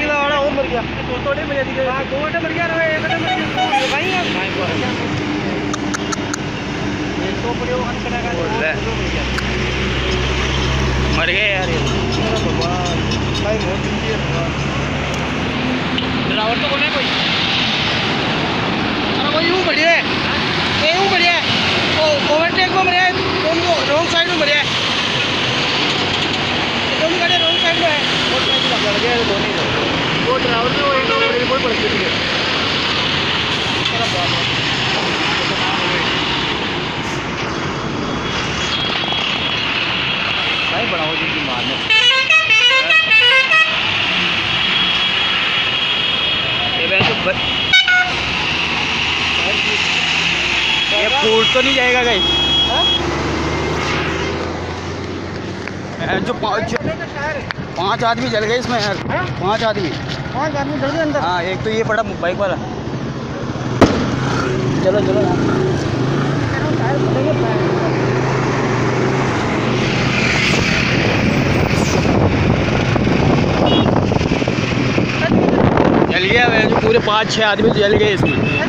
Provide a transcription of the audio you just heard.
वाला मर गया दो तोड़े मर गया हाँ दो मर गया रे एक मर गया भाई ये तो पड़े हन करा का मर गए यार ये भगवान भाई बहुत ज़िंदगी है भगवान ड्राइवर तो बोले कोई अरे भाई यूँ बढ़िया है ये यूँ बढ़िया है ओ ओवरटेक में बढ़िया है रॉन्ग साइड में है दोनों गाड़ियाँ रॉन्ग साइड में है मोटरसाइकिल लग गया दोनों ही है है भाई जी की मारने ये फूट तो नहीं जाएगा गई जो पाँच पाँच आदमी जल गए इसमें यार हाँ? पाँच आदमी। जल्दी अंदर। हाँ एक तो ये पड़ा बाइक वाला। चलो चलो। जल गया पूरे पाँच छः आदमी जल गए इसमें।